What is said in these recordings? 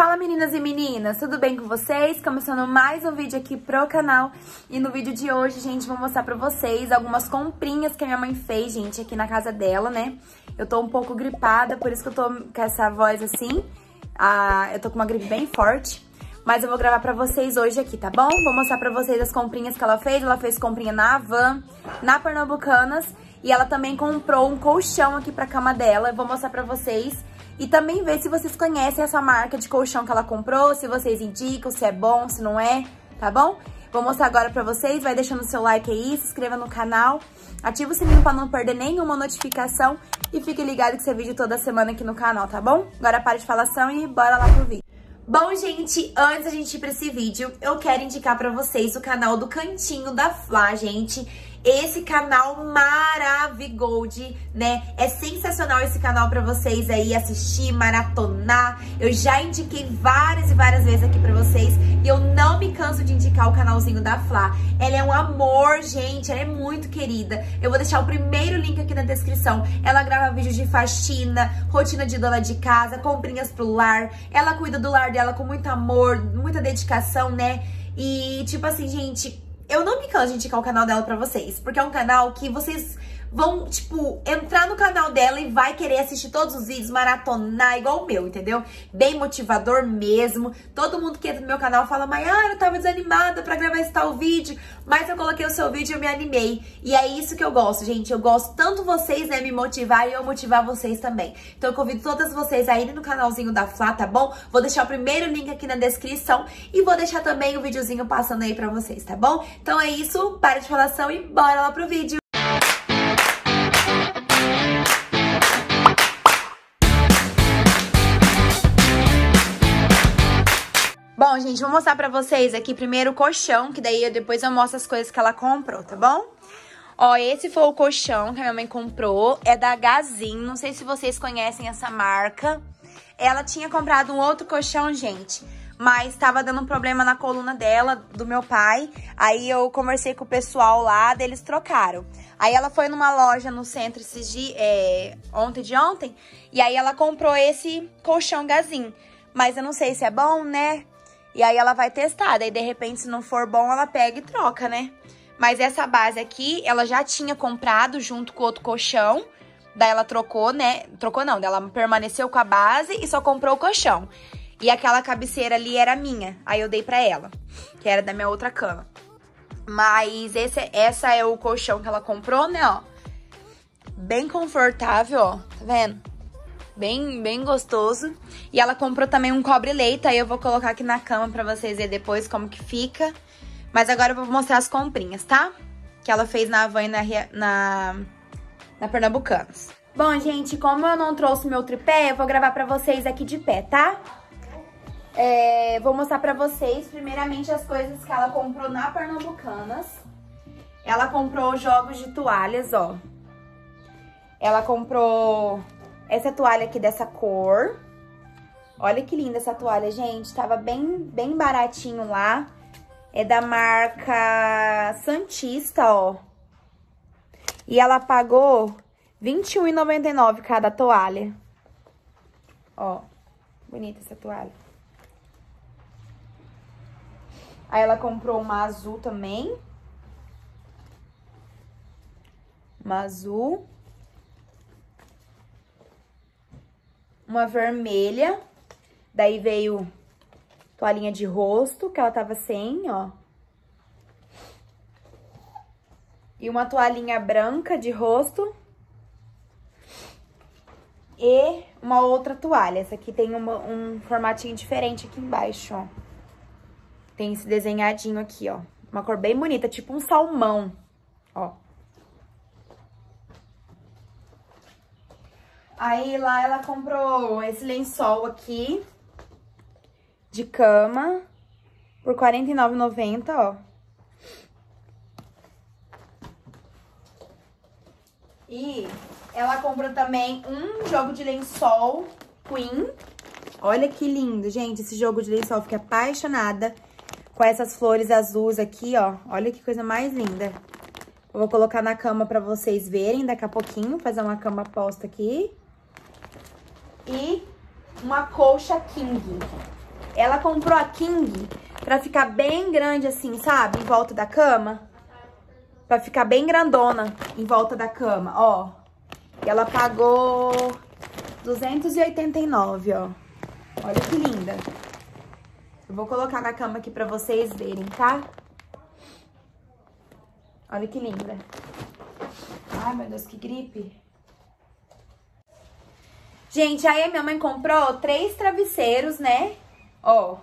Fala meninas e meninas, tudo bem com vocês? Começando mais um vídeo aqui pro canal E no vídeo de hoje, gente, vou mostrar pra vocês algumas comprinhas que a minha mãe fez, gente, aqui na casa dela, né? Eu tô um pouco gripada, por isso que eu tô com essa voz assim ah, Eu tô com uma gripe bem forte Mas eu vou gravar pra vocês hoje aqui, tá bom? Vou mostrar pra vocês as comprinhas que ela fez Ela fez comprinha na Avan, na Pernambucanas E ela também comprou um colchão aqui pra cama dela Eu vou mostrar pra vocês e também ver se vocês conhecem essa marca de colchão que ela comprou, se vocês indicam, se é bom, se não é, tá bom? Vou mostrar agora pra vocês, vai deixando o seu like aí, se inscreva no canal, ativa o sininho pra não perder nenhuma notificação e fique ligado que esse vídeo toda semana aqui no canal, tá bom? Agora para de falação e bora lá pro vídeo. Bom, gente, antes da gente ir pra esse vídeo, eu quero indicar pra vocês o canal do Cantinho da Flá, gente esse canal Maravigold, né? É sensacional esse canal pra vocês aí assistir, maratonar. Eu já indiquei várias e várias vezes aqui pra vocês e eu não me canso de indicar o canalzinho da Flá. Ela é um amor, gente, ela é muito querida. Eu vou deixar o primeiro link aqui na descrição. Ela grava vídeos de faxina, rotina de dona de casa, comprinhas pro lar. Ela cuida do lar dela com muito amor, muita dedicação, né? E tipo assim, gente, eu não me canso de indicar o canal dela pra vocês, porque é um canal que vocês vão, tipo, entrar no canal dela e vai querer assistir todos os vídeos, maratonar, igual o meu, entendeu? Bem motivador mesmo. Todo mundo que entra no meu canal fala, ah, eu tava desanimada pra gravar esse tal vídeo, mas eu coloquei o seu vídeo e eu me animei. E é isso que eu gosto, gente. Eu gosto tanto vocês, né, me motivar e eu motivar vocês também. Então eu convido todas vocês a irem no canalzinho da Flá, tá bom? Vou deixar o primeiro link aqui na descrição e vou deixar também o videozinho passando aí pra vocês, tá bom? Então é isso, para de falação e bora lá pro vídeo. Bom, gente, vou mostrar pra vocês aqui primeiro o colchão, que daí eu, depois eu mostro as coisas que ela comprou, tá bom? Ó, esse foi o colchão que a minha mãe comprou, é da Gazin, não sei se vocês conhecem essa marca. Ela tinha comprado um outro colchão, gente, mas tava dando um problema na coluna dela, do meu pai. Aí eu conversei com o pessoal lá, deles trocaram. Aí ela foi numa loja no centro esses dias, é, ontem de ontem, e aí ela comprou esse colchão Gazin. Mas eu não sei se é bom, né? E aí ela vai testar, daí de repente se não for bom ela pega e troca, né? Mas essa base aqui, ela já tinha comprado junto com outro colchão, daí ela trocou, né? Trocou não, ela permaneceu com a base e só comprou o colchão. E aquela cabeceira ali era minha, aí eu dei pra ela, que era da minha outra cama. Mas esse, essa é o colchão que ela comprou, né, ó. Bem confortável, ó, tá vendo? Bem, bem gostoso. E ela comprou também um cobre-leite, aí eu vou colocar aqui na cama pra vocês verem depois como que fica. Mas agora eu vou mostrar as comprinhas, tá? Que ela fez na Havan e na, na, na Pernambucanas. Bom, gente, como eu não trouxe meu tripé, eu vou gravar pra vocês aqui de pé, tá? É, vou mostrar pra vocês, primeiramente, as coisas que ela comprou na Pernambucanas. Ela comprou jogos de toalhas, ó. Ela comprou essa toalha aqui dessa cor. Olha que linda essa toalha, gente. Tava bem, bem baratinho lá. É da marca Santista, ó. E ela pagou R$21,99 cada toalha. Ó, bonita essa toalha. Aí ela comprou uma azul também. Uma azul. Uma vermelha. Daí veio toalhinha de rosto, que ela tava sem, ó. E uma toalhinha branca de rosto. E uma outra toalha. Essa aqui tem uma, um formatinho diferente aqui embaixo, ó. Tem esse desenhadinho aqui, ó. Uma cor bem bonita, tipo um salmão, ó. Aí lá ela comprou esse lençol aqui de cama por R$ 49,90, ó. E ela comprou também um jogo de lençol Queen. Olha que lindo, gente, esse jogo de lençol. Fiquei apaixonada com essas flores azuis aqui, ó. Olha que coisa mais linda. Eu vou colocar na cama pra vocês verem daqui a pouquinho, fazer uma cama posta aqui e uma colcha king. ela comprou a King pra ficar bem grande assim, sabe? Em volta da cama. Pra ficar bem grandona em volta da cama, ó. E ela pagou 289, ó. Olha que linda. Eu vou colocar na cama aqui pra vocês verem, tá? Olha que linda. Ai, meu Deus, que gripe. Gente, aí a minha mãe comprou três travesseiros, né? Ó.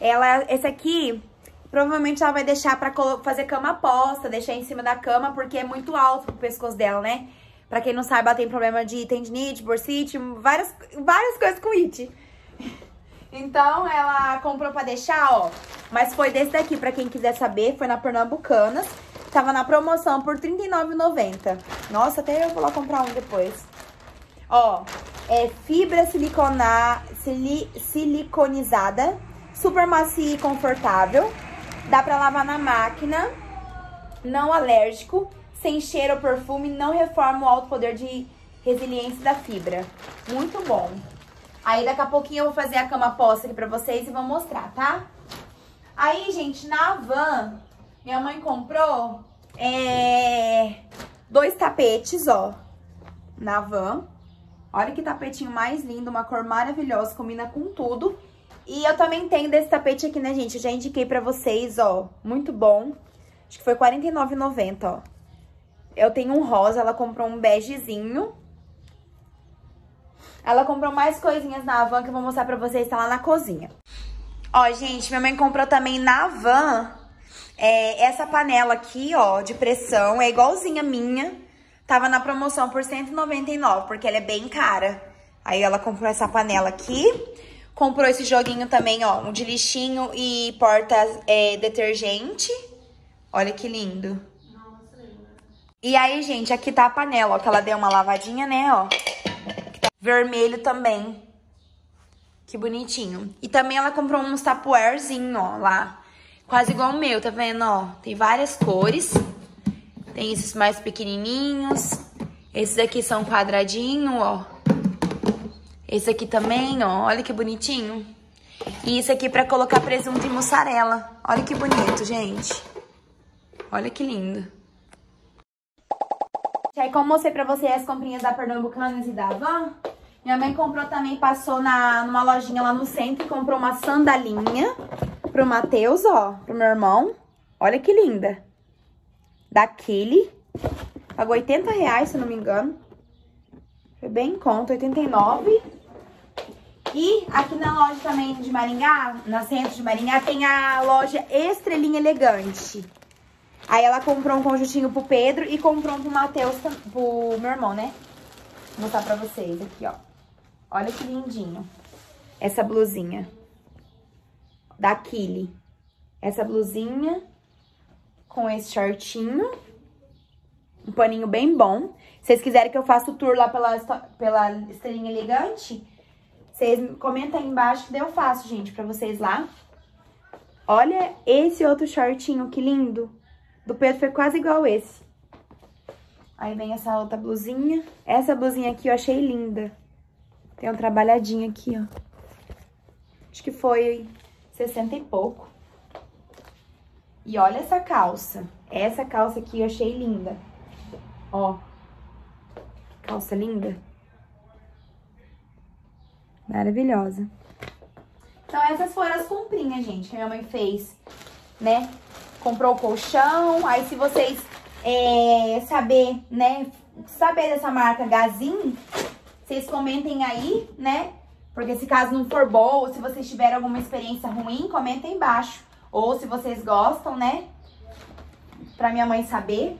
Ela, esse aqui, provavelmente ela vai deixar pra fazer cama posta, deixar em cima da cama, porque é muito alto pro pescoço dela, né? Pra quem não sabe, ela tem problema de tendinite, bursite, várias, várias coisas com it. Então, ela comprou pra deixar, ó. Mas foi desse daqui, pra quem quiser saber, foi na Pernambucanas. Tava na promoção por R$39,90. Nossa, até eu vou lá comprar um depois. Ó, é fibra silicona, sili, siliconizada, super macia e confortável. Dá pra lavar na máquina, não alérgico, sem cheiro ou perfume, não reforma o alto poder de resiliência da fibra. Muito bom. Aí daqui a pouquinho eu vou fazer a cama posta aqui pra vocês e vou mostrar, tá? Aí, gente, na van, minha mãe comprou é, dois tapetes, ó, na van. Olha que tapetinho mais lindo, uma cor maravilhosa, combina com tudo. E eu também tenho desse tapete aqui, né, gente? Eu já indiquei pra vocês, ó, muito bom. Acho que foi R$49,90, ó. Eu tenho um rosa, ela comprou um begezinho. Ela comprou mais coisinhas na van que eu vou mostrar pra vocês, tá lá na cozinha. Ó, gente, minha mãe comprou também na van é, essa panela aqui, ó, de pressão. É igualzinha minha. Tava na promoção por 199, porque ela é bem cara. Aí ela comprou essa panela aqui. Comprou esse joguinho também, ó, um de lixinho e porta é, detergente. Olha que lindo. E aí, gente, aqui tá a panela, ó, que ela deu uma lavadinha, né, ó. Vermelho também. Que bonitinho. E também ela comprou uns tapuerzinho, ó, lá. Quase igual o meu, tá vendo, ó? Tem várias cores. Tem esses mais pequenininhos. Esses aqui são quadradinho, ó. Esse aqui também, ó. Olha que bonitinho. E isso aqui pra colocar presunto e mussarela. Olha que bonito, gente. Olha que lindo. E aí, como mostrei pra vocês as comprinhas da Pernambucanas e da Van, minha mãe comprou também, passou na, numa lojinha lá no centro e comprou uma sandalinha pro Matheus, ó, pro meu irmão. Olha que linda. Daquele. Pagou 80 reais, se não me engano. Foi bem em conta, 89. E aqui na loja também de Maringá, na centro de Maringá, tem a loja Estrelinha Elegante. Aí ela comprou um conjuntinho pro Pedro e comprou um pro Matheus, pro meu irmão, né? Vou mostrar pra vocês aqui, ó. Olha que lindinho. Essa blusinha. Da Kili. Essa blusinha com esse shortinho. Um paninho bem bom. Se vocês quiserem que eu faça o tour lá pela, pela estrelinha elegante, vocês comentam aí embaixo que eu faço, gente, pra vocês lá. Olha esse outro shortinho, que lindo. Do Pedro foi quase igual esse. Aí vem essa outra blusinha. Essa blusinha aqui eu achei linda. Tem um trabalhadinho aqui, ó. Acho que foi 60 e pouco. E olha essa calça. Essa calça aqui eu achei linda. Ó. Calça linda. Maravilhosa. Então, essas foram as comprinhas, gente, que a minha mãe fez, né? comprou o colchão. Aí se vocês é, saber, né, saber dessa marca Gazin, vocês comentem aí, né? Porque se caso não for bom, ou se vocês tiverem alguma experiência ruim, comentem embaixo. Ou se vocês gostam, né? Pra minha mãe saber.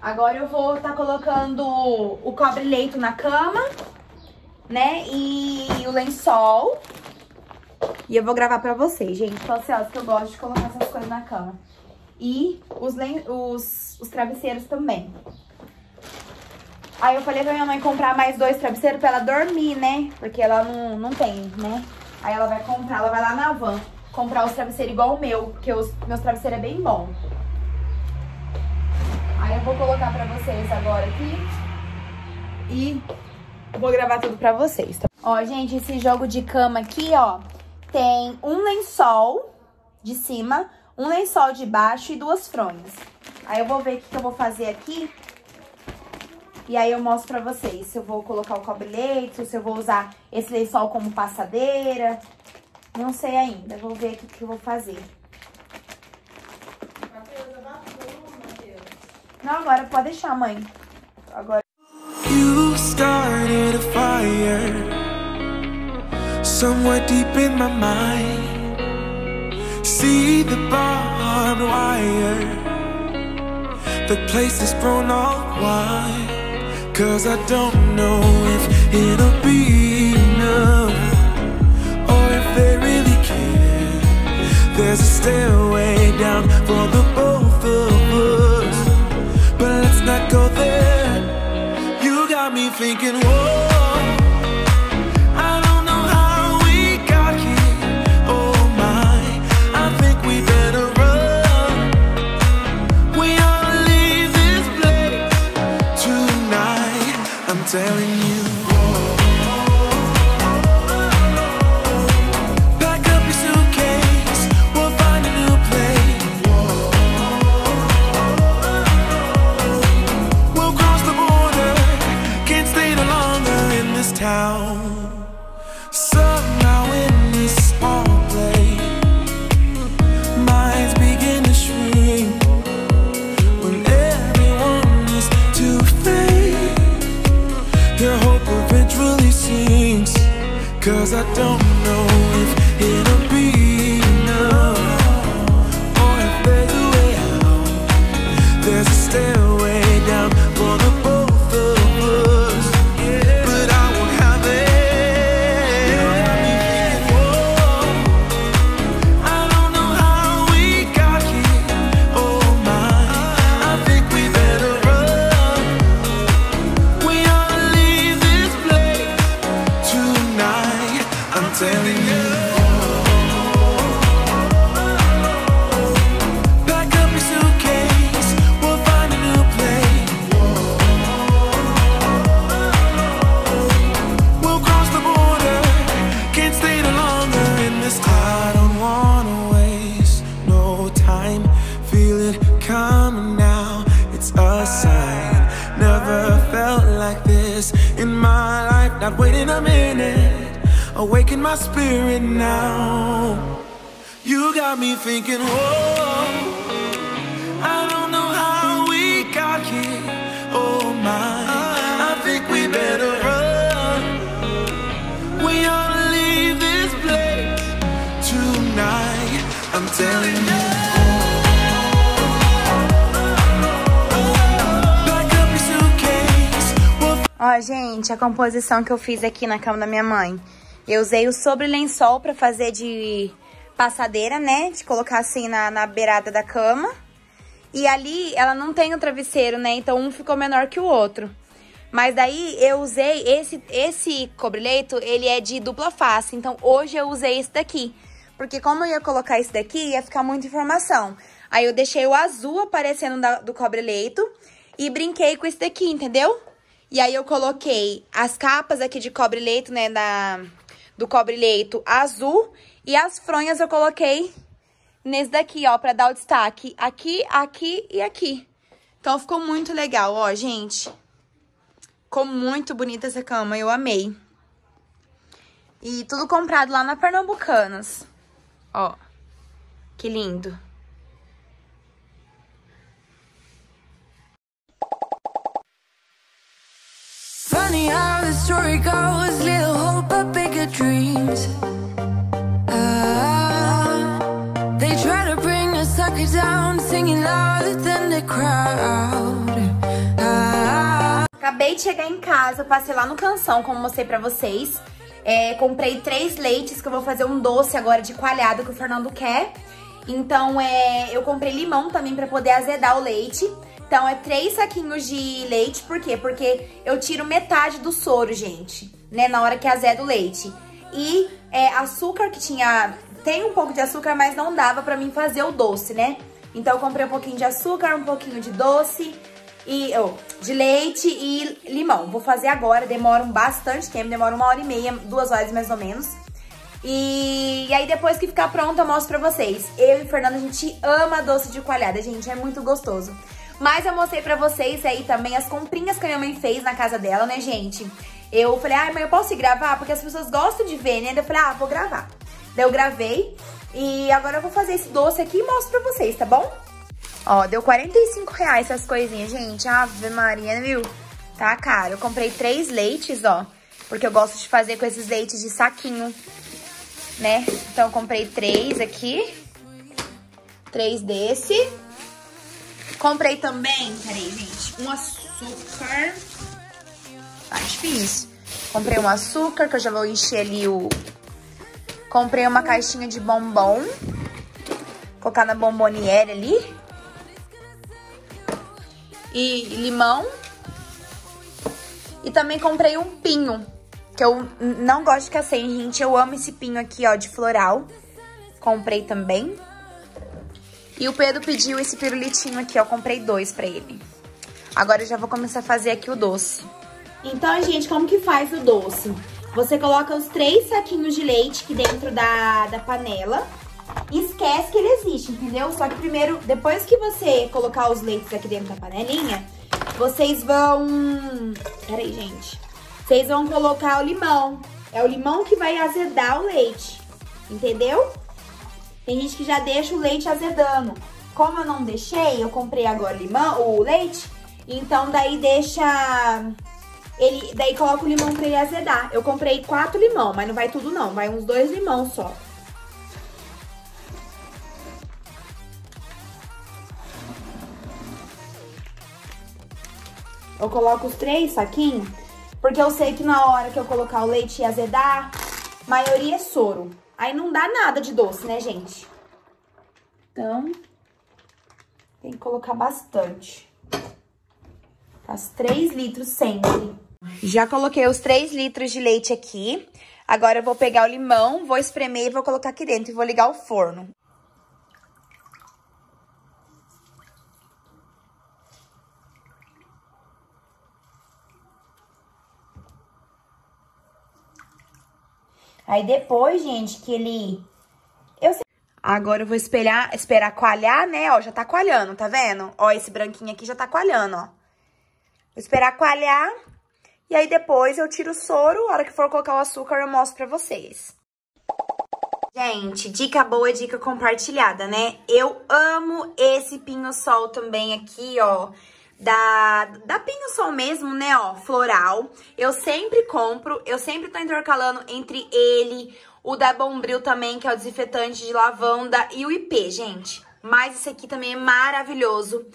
Agora eu vou estar tá colocando o cobre-leito na cama, né? E o lençol. E eu vou gravar pra vocês, gente. Tô ansiosa que eu gosto de colocar essas coisas na cama e os, os, os travesseiros também. Aí eu falei pra minha mãe comprar mais dois travesseiros pra ela dormir, né? Porque ela não, não tem, né? Aí ela vai comprar, ela vai lá na van comprar os travesseiros igual o meu, porque os meus travesseiros é bem bom. Aí eu vou colocar pra vocês agora aqui e vou gravar tudo pra vocês. Tá? Ó, gente, esse jogo de cama aqui, ó, tem um lençol de cima, um lençol de baixo e duas fronhas. Aí eu vou ver o que, que eu vou fazer aqui. E aí eu mostro pra vocês se eu vou colocar o cobre-leite, se eu vou usar esse lençol como passadeira. Não sei ainda, vou ver o que, eu vou fazer. Não, agora pode deixar, mãe. Agora. You started a fire somewhere deep in my mind. See the barbed wire. The place is grown all wide. Cause I don't know if it'll be There's a stairway down for the both of us. But let's not go there. You got me thinking, whoa. Town. Somehow in this small place, minds begin to shrink. When everyone is to fade, your hope eventually sinks. Cause I don't Awaken my spirit now. You got me thinking, whoa. I don't know how we got here. Oh my, I think we better run. Ó, gente, a composição que eu fiz aqui na cama da minha mãe. Eu usei o sobre lençol pra fazer de passadeira, né? De colocar assim na, na beirada da cama. E ali, ela não tem o travesseiro, né? Então, um ficou menor que o outro. Mas daí, eu usei esse, esse cobre-leito, ele é de dupla face. Então, hoje eu usei esse daqui. Porque como eu ia colocar esse daqui, ia ficar muita informação. Aí, eu deixei o azul aparecendo da- do cobre-leito e brinquei com esse daqui, entendeu? E aí, eu coloquei as capas aqui de cobre-leito, né, da, do cobre-leito azul. E as fronhas eu coloquei nesse daqui, ó, pra dar o destaque aqui, aqui e aqui. Então, ficou muito legal, ó, gente. Ficou muito bonita essa cama, eu amei. E tudo comprado lá na Pernambucanas. Ó, que lindo. Funny how the story goes, little hope but bigger dreams. Ah, they try to bring a sucker down, singing louder than the crowd. Ah, Acabei de chegar em casa, passei lá no Canção, como mostrei pra vocês. É, comprei três leites, que eu vou fazer um doce agora de coalhada que o Fernando quer. Então, é, eu comprei limão também pra poder azedar o leite. Então, é três saquinhos de leite, por quê? Porque eu tiro metade do soro, gente, né, na hora que azeda o leite. E é, açúcar que tinha... Tem um pouco de açúcar, mas não dava pra mim fazer o doce, né? Então, eu comprei um pouquinho de açúcar, um pouquinho de doce e oh, de leite e limão. Vou fazer agora, demora um bastante tempo, demora uma hora e meia, duas horas mais ou menos. E, e aí depois que ficar pronto eu mostro pra vocês. Eu e o Fernando, a gente ama doce de coalhada, gente, é muito gostoso. Mas eu mostrei pra vocês aí também as comprinhas que a minha mãe fez na casa dela, né, gente? Eu falei, ai, mãe, eu posso gravar? Porque as pessoas gostam de ver, né? Eu falei, ah, vou gravar. Daí eu gravei e agora eu vou fazer esse doce aqui e mostro pra vocês, tá bom? Ó, deu 45 reais essas coisinhas, gente. Ave Maria, viu? Tá caro. Eu comprei três leites, ó. Porque eu gosto de fazer com esses leites de saquinho, né? Então eu comprei três aqui. Três desse. Comprei também, peraí, gente, um açúcar. Tá difícil. Comprei um açúcar, que eu já vou encher ali o... Comprei uma caixinha de bombom. Colocar na bomboniere ali. E limão. E também comprei um pinho, que eu não gosto de sem, gente. Eu amo esse pinho aqui, ó, de floral. Comprei também. E o Pedro pediu esse pirulitinho aqui, ó. Comprei dois pra ele. Agora eu já vou começar a fazer aqui o doce. Então, gente, como que faz o doce? Você coloca os três saquinhos de leite aqui dentro da, da panela. E esquece que ele existe, entendeu? Só que primeiro, depois que você colocar os leites aqui dentro da panelinha, vocês vão... Peraí, gente. Vocês vão colocar o limão. É o limão que vai azedar o leite, entendeu? Tem gente que já deixa o leite azedando. Como eu não deixei, eu comprei agora limão, o leite, então daí deixa... Ele, daí coloca o limão pra ele azedar. Eu comprei quatro limão, mas não vai tudo não, vai uns dois limão só. Eu coloco os três saquinhos, porque eu sei que na hora que eu colocar o leite e azedar, maioria é soro. Aí não dá nada de doce, né, gente? Então, tem que colocar bastante. Faz 3 litros sempre. Já coloquei os 3 litros de leite aqui. Agora eu vou pegar o limão, vou espremer e vou colocar aqui dentro e vou ligar o forno. Aí depois, gente, que ele... Eu Agora eu vou espelhar, esperar coalhar, né? Ó, já tá coalhando, tá vendo? Ó, esse branquinho aqui já tá coalhando, ó. Vou esperar coalhar. E aí depois eu tiro o soro, a hora que for colocar o açúcar eu mostro pra vocês. Gente, dica boa, dica compartilhada, né? Eu amo esse pinho-sol também aqui, ó da, da Pinho Sol mesmo, né, ó, floral. Eu sempre compro, eu sempre tô intercalando entre ele, o da Bombril também, que é o desinfetante de lavanda, e o IP, gente. Mas esse aqui também é maravilhoso.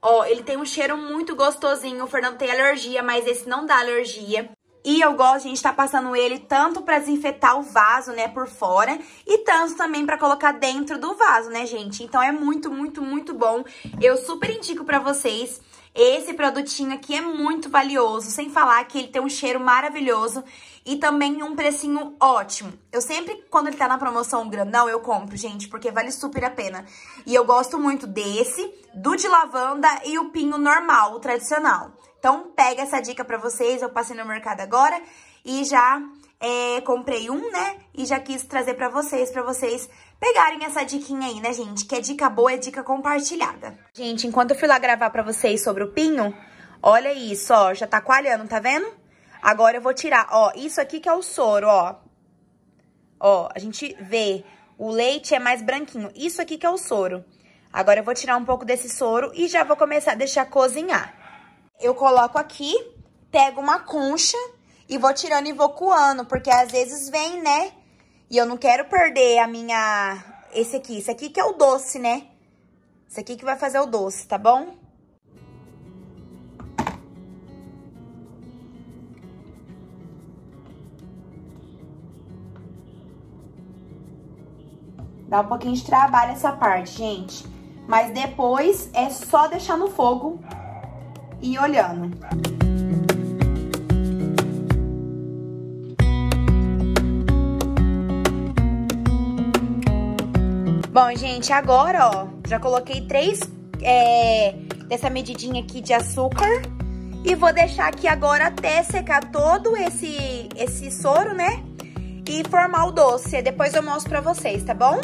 Ó, ele tem um cheiro muito gostosinho, o Fernando tem alergia, mas esse não dá alergia. E eu gosto, gente, estar tá passando ele tanto pra desinfetar o vaso, né, por fora, e tanto também pra colocar dentro do vaso, né, gente? Então é muito, muito, muito bom. Eu super indico pra vocês. Esse produtinho aqui é muito valioso, sem falar que ele tem um cheiro maravilhoso e também um precinho ótimo. Eu sempre, quando ele tá na promoção grandão, eu compro, gente, porque vale super a pena. E eu gosto muito desse, do de lavanda e o pinho normal, o tradicional. Então, pega essa dica pra vocês, eu passei no mercado agora e já é, comprei um, né? E já quis trazer pra vocês, pra vocês pegarem essa diquinha aí, né, gente? Que é dica boa, é dica compartilhada. Gente, enquanto eu fui lá gravar pra vocês sobre o pinho, olha isso, ó, já tá coalhando, tá vendo? Agora eu vou tirar, ó, isso aqui que é o soro, ó. Ó, a gente vê, o leite é mais branquinho. Isso aqui que é o soro. Agora eu vou tirar um pouco desse soro e já vou começar a deixar cozinhar. Eu coloco aqui, pego uma concha e vou tirando e vou coando, porque às vezes vem, né? E eu não quero perder a minha... Esse aqui, esse aqui que é o doce, né? Esse aqui que vai fazer o doce, tá bom? Dá um pouquinho de trabalho essa parte, gente. Mas depois é só deixar no fogo e ir olhando. Bom, gente, agora, ó, já coloquei três é, dessa medidinha aqui de açúcar. E vou deixar aqui agora até secar todo esse, esse soro, né? e formar o doce. Depois eu mostro pra vocês, tá bom?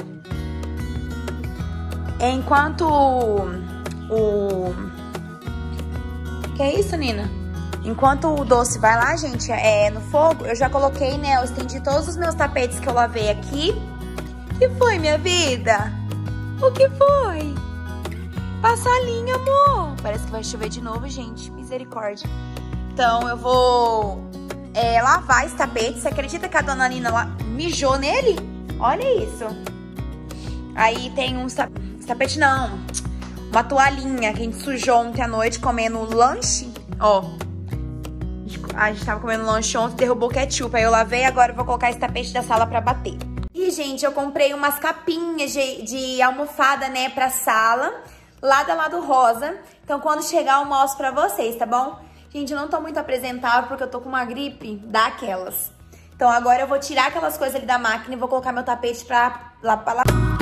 Enquanto o... Que é isso, Nina? Enquanto o doce vai lá, gente, é, no fogo, eu já coloquei, né, eu estendi todos os meus tapetes que eu lavei aqui. Que foi, minha vida? O que foi? Passa a linha, amor. Parece que vai chover de novo, gente. Misericórdia. Então, eu vou é, lavar esse tapete. Você acredita que a dona Nina lá mijou nele? Olha isso. Aí tem um tapete, não. Uma toalhinha que a gente sujou ontem à noite comendo lanche. Ó. A gente tava comendo lanche ontem, derrubou ketchup. Aí eu lavei, agora eu vou colocar esse tapete da sala pra bater. E, gente, eu comprei umas capinhas de, de almofada, né, pra sala. Lado a lado rosa. Então, quando chegar, eu mostro pra vocês, tá bom? Gente, eu não tô muito apresentável porque eu tô com uma gripe daquelas. Então, agora eu vou tirar aquelas coisas ali da máquina e vou colocar meu tapete pra lá pra lá.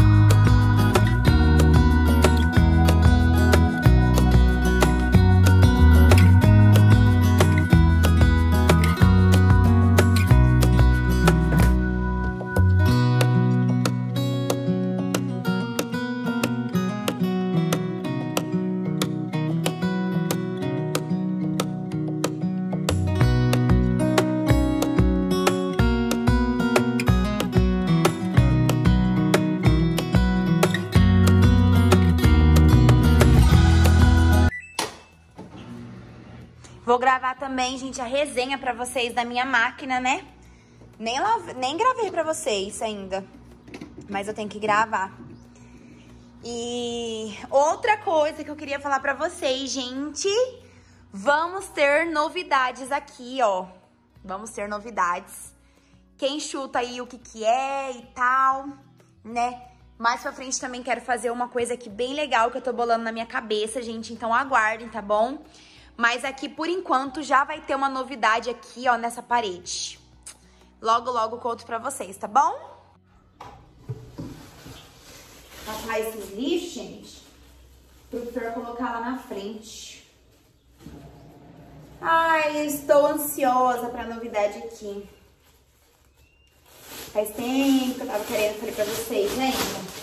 Também, gente, a resenha pra vocês da minha máquina, né? Nem, lave, nem gravei pra vocês ainda. Mas eu tenho que gravar. E outra coisa que eu queria falar pra vocês, gente. Vamos ter novidades aqui, ó. Vamos ter novidades. Quem chuta aí o que que é e tal, né? Mais pra frente também quero fazer uma coisa aqui bem legal que eu tô bolando na minha cabeça, gente. Então aguardem, tá bom? Mas aqui, por enquanto, já vai ter uma novidade aqui, ó, nessa parede. Logo, logo conto pra vocês, tá bom? Passar esses lixos, gente, pro Fer colocar lá na frente. Ai, estou ansiosa pra novidade aqui. Faz tempo que eu tava querendo, falei pra vocês, lembra?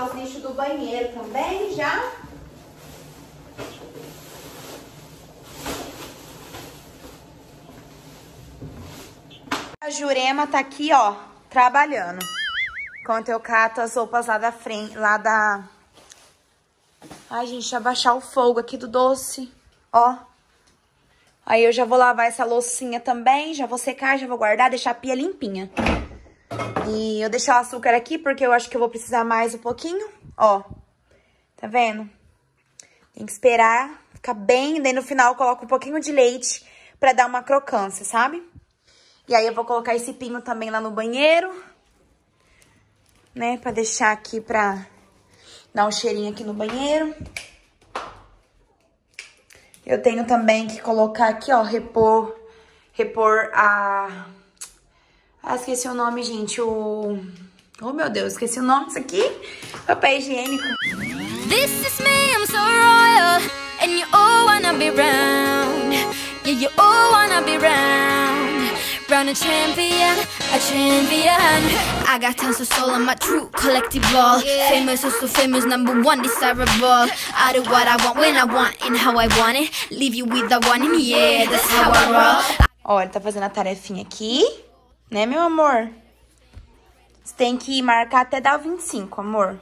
Catar os lixos do banheiro também já. A Jurema tá aqui, ó, trabalhando. Enquanto eu cato as roupas lá da frente, lá da... Ai, gente, abaixar o fogo aqui do doce, ó. Aí eu já vou lavar essa loucinha também, já vou secar, já vou guardar, deixar a pia limpinha. E eu deixei o açúcar aqui porque eu acho que eu vou precisar mais um pouquinho. Ó, tá vendo? Tem que esperar ficar bem, daí no final eu coloco um pouquinho de leite pra dar uma crocância, sabe? E aí eu vou colocar esse pinho também lá no banheiro, né? Pra deixar aqui pra dar um cheirinho aqui no banheiro. Eu tenho também que colocar aqui, ó, repor, repor a ah, esqueci o nome, gente. O... Oh, meu Deus, esqueci o nome disso aqui. Papel higiênico. This is me, I'm so royal. And you all wanna be round. Yeah, you all wanna be round. Round a champion, a champion. I got tons of soul on my true collective ball. Famous, so famous, number one, desirable. I do what I want, when I want, and how I want it. Leave you with the one, yeah, that's how I roll. Olha, tá fazendo a tarefinha aqui. Né, meu amor? Você tem que marcar até dar o 25, amor.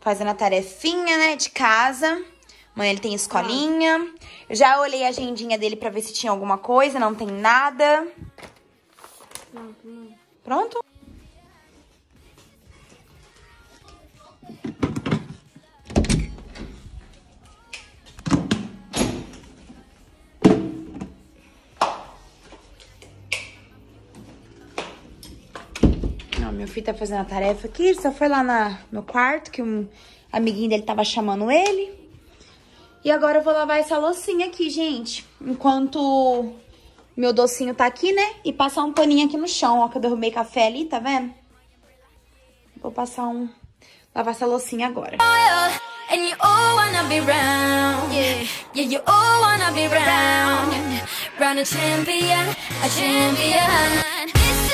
Fazendo a tarefinha, né, de casa. Amanhã ele tem escolinha. Eu já olhei a agendinha dele pra ver se tinha alguma coisa. Não tem nada. Pronto? Meu filho tá fazendo a tarefa aqui, ele só foi lá na, no quarto, que um amiguinho dele tava chamando ele. E agora eu vou lavar essa loucinha aqui, gente, enquanto meu docinho tá aqui, né? E passar um paninho aqui no chão, ó, que eu derrubei café ali, tá vendo? Vou passar um... lavar essa loucinha agora. and you all wanna be round. Yeah, yeah, you all wanna be round. Round a champion, a champion. This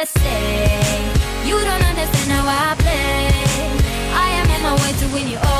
just say, You don't understand how I play. I am on my way to win you over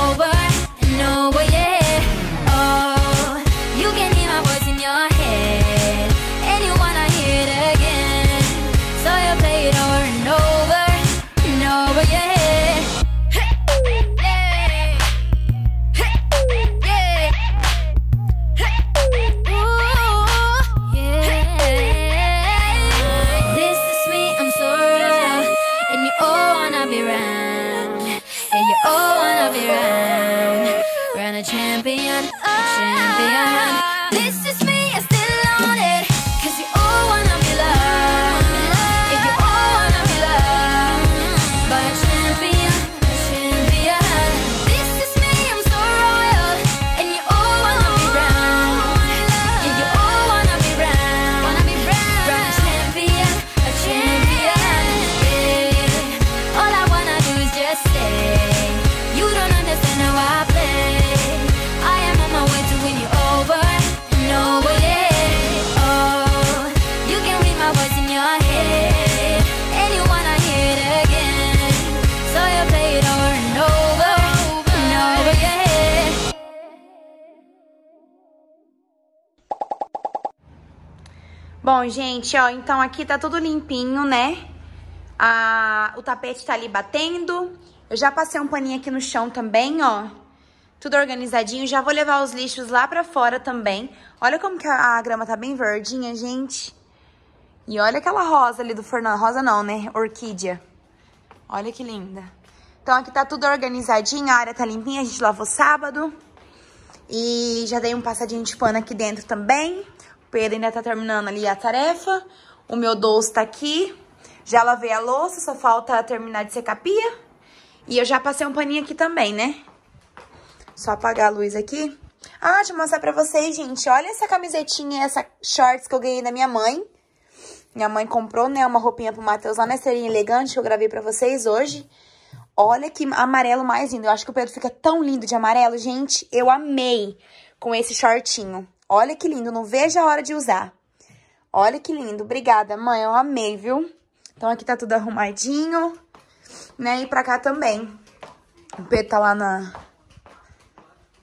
Bom, gente, ó, então aqui tá tudo limpinho, né? A, o tapete tá ali batendo. Eu já passei um paninho aqui no chão também, ó. Tudo organizadinho. Já vou levar os lixos lá pra fora também. Olha como que a, a grama tá bem verdinha, gente. E olha aquela rosa ali do Fernando. Rosa não, né? Orquídea. Olha que linda. Então aqui tá tudo organizadinho, a área tá limpinha, a gente lavou sábado. E já dei um passadinho de pano aqui dentro também. Pedro ainda tá terminando ali a tarefa. O meu doce tá aqui. Já lavei a louça, só falta terminar de secar a pia. E eu já passei um paninho aqui também, né? Só apagar a luz aqui. Ah, deixa eu mostrar pra vocês, gente. Olha essa camisetinha, essa shorts que eu ganhei da minha mãe. Minha mãe comprou, né, uma roupinha pro Matheus lá na Esteirinha Elegante, que eu gravei pra vocês hoje. Olha que amarelo mais lindo. Eu acho que o Pedro fica tão lindo de amarelo. Gente, eu amei com esse shortinho. Olha que lindo, não vejo a hora de usar. Olha que lindo. Obrigada, mãe. Eu amei, viu? Então, aqui tá tudo arrumadinho, né? E pra cá também. O Pedro tá lá na...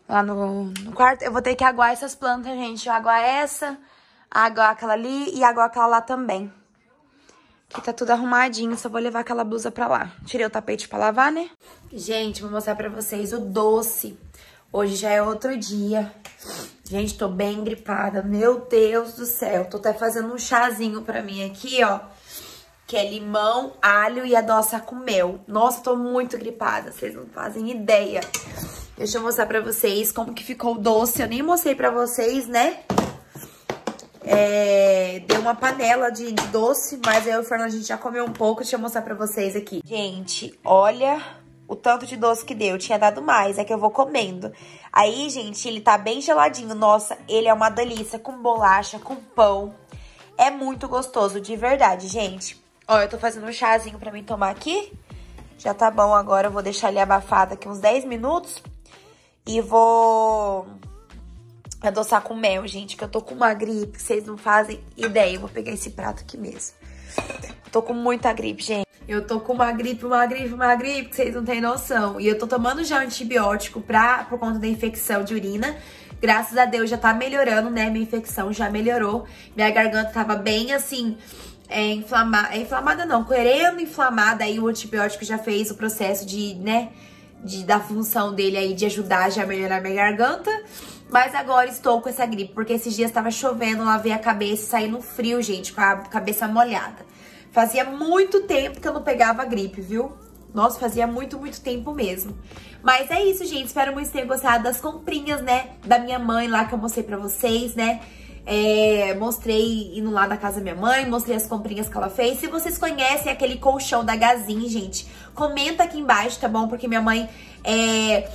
Lá no, no quarto. Eu vou ter que aguar essas plantas, gente. Eu aguar essa, aguar aquela ali e aguar aquela lá também. Aqui tá tudo arrumadinho, só vou levar aquela blusa pra lá. Tirei o tapete pra lavar, né? Gente, vou mostrar pra vocês o doce. Hoje já é outro dia. Gente, tô bem gripada. Meu Deus do céu. Tô até fazendo um chazinho pra mim aqui, ó. Que é limão, alho e adoça com mel. Nossa, tô muito gripada. Vocês não fazem ideia. Deixa eu mostrar pra vocês como que ficou o doce. Eu nem mostrei pra vocês, né? É, deu uma panela de, de doce, mas aí o Fernando a gente já comeu um pouco. Deixa eu mostrar pra vocês aqui. Gente, olha o tanto de doce que deu. Tinha dado mais, é que eu vou comendo. Aí, gente, ele tá bem geladinho. Nossa, ele é uma delícia, com bolacha, com pão. É muito gostoso, de verdade, gente. Ó, eu tô fazendo um chazinho pra mim tomar aqui. Já tá bom agora, eu vou deixar ele abafado aqui uns 10 minutos. E vou adoçar com mel, gente, que eu tô com uma gripe, vocês não fazem ideia. Eu vou pegar esse prato aqui mesmo. Tô com muita gripe, gente. Eu tô com uma gripe, uma gripe, uma gripe, que vocês não têm noção. E eu tô tomando já antibiótico pra, por conta da infecção de urina. Graças a Deus já tá melhorando, né? Minha infecção já melhorou. Minha garganta tava bem assim, é, inflamada. É, inflamada não, querendo inflamada. Aí o antibiótico já fez o processo de, né? De, da função dele aí de ajudar já a melhorar minha garganta. Mas agora estou com essa gripe, porque esses dias tava chovendo, lavei a cabeça saí no frio, gente, com a cabeça molhada. Fazia muito tempo que eu não pegava gripe, viu? Nossa, fazia muito, muito tempo mesmo. Mas é isso, gente. Espero muito que tenham gostado das comprinhas, né? Da minha mãe lá que eu mostrei pra vocês, né? É, mostrei indo lá na casa da minha mãe, mostrei as comprinhas que ela fez. Se vocês conhecem aquele colchão da Gazin, gente, comenta aqui embaixo, tá bom? Porque minha mãe é,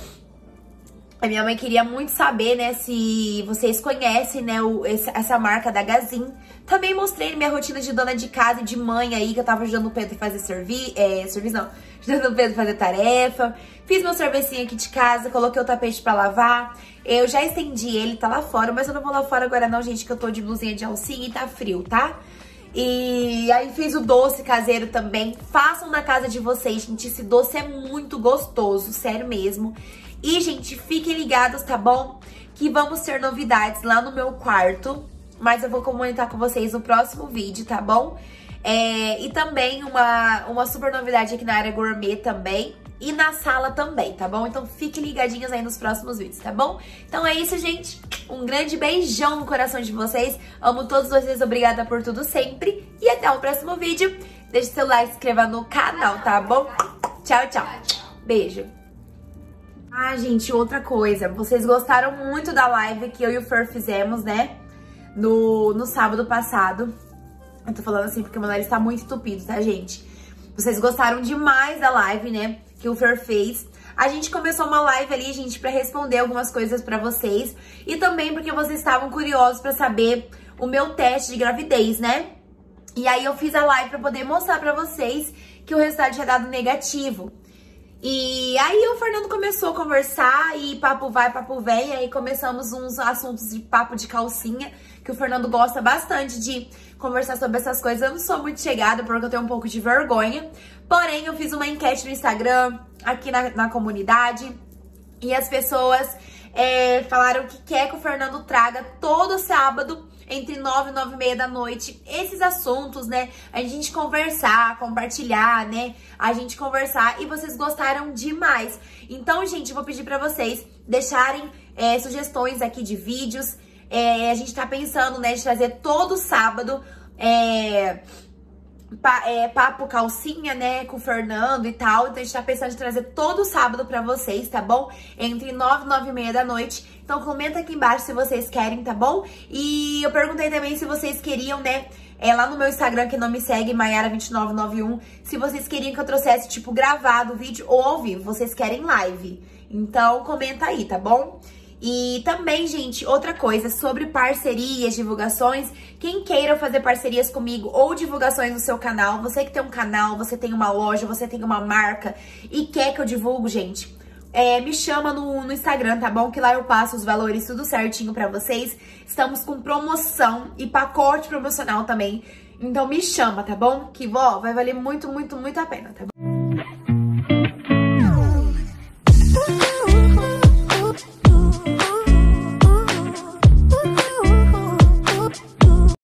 A minha mãe queria muito saber, né, se vocês conhecem, né, o, essa marca da Gazin. Também mostrei minha rotina de dona de casa e de mãe aí, que eu tava ajudando o Pedro a fazer serviço, é, serviço não, ajudando o Pedro a fazer tarefa. Fiz meu sorvetinho aqui de casa, coloquei o tapete pra lavar. Eu já estendi ele, tá lá fora, mas eu não vou lá fora agora não, gente, que eu tô de blusinha de alcinha e tá frio, tá? E aí fiz o doce caseiro também. Façam na casa de vocês, gente. Esse doce é muito gostoso, sério mesmo. E, gente, fiquem ligados, tá bom? Que vamos ter novidades lá no meu quarto. Mas eu vou comunicar com vocês no próximo vídeo, tá bom? É, e também uma, uma super novidade aqui na área gourmet também. E na sala também, tá bom? Então fiquem ligadinhos aí nos próximos vídeos, tá bom? Então é isso, gente. Um grande beijão no coração de vocês. Amo todos vocês, obrigada por tudo sempre. E até o próximo vídeo. Deixe seu like, se inscreva no canal, tá bom? Tchau, tchau. Beijo. Ah, gente, outra coisa. Vocês gostaram muito da live que eu e o Fer fizemos, né? No, no sábado passado. Eu tô falando assim porque o meu nariz tá muito entupido, tá, gente? Vocês gostaram demais da live, né? Que o Fer fez. A gente começou uma live ali, gente, pra responder algumas coisas pra vocês. E também porque vocês estavam curiosos pra saber o meu teste de gravidez, né? E aí eu fiz a live pra poder mostrar pra vocês que o resultado tinha dado negativo. E aí o Fernando começou a conversar e papo vai, papo vem, aí começamos uns assuntos de papo de calcinha, que o Fernando gosta bastante de conversar sobre essas coisas. Eu não sou muito chegada porque eu tenho um pouco de vergonha, porém eu fiz uma enquete no Instagram, aqui na, na comunidade, e as pessoas é, falaram que quer que o Fernando traga todo sábado entre 9 e 9 e meia da noite, esses assuntos, né? A gente conversar, compartilhar, né? A gente conversar e vocês gostaram demais. Então, gente, eu vou pedir pra vocês deixarem é, sugestões aqui de vídeos. É, a gente tá pensando, né, de trazer todo sábado é, pa, é, papo calcinha, né, com o Fernando e tal. Então a gente tá pensando em trazer todo sábado pra vocês, tá bom? Entre 9 e 9 e meia da noite. Então comenta aqui embaixo se vocês querem, tá bom? E eu perguntei também se vocês queriam, né, é lá no meu Instagram, que não me segue, Maiara2991, se vocês queriam que eu trouxesse, tipo, gravado o vídeo ou ao vivo. Vocês querem live. Então comenta aí, tá bom? E também, gente, outra coisa, sobre parcerias, divulgações, quem queira fazer parcerias comigo ou divulgações no seu canal, você que tem um canal, você tem uma loja, você tem uma marca e quer que eu divulgue, gente, é, me chama no, no, Instagram, tá bom? Que lá eu passo os valores tudo certinho pra vocês. Estamos com promoção e pacote promocional também. Então me chama, tá bom? Que, vó, vai valer muito, muito, muito a pena, tá bom?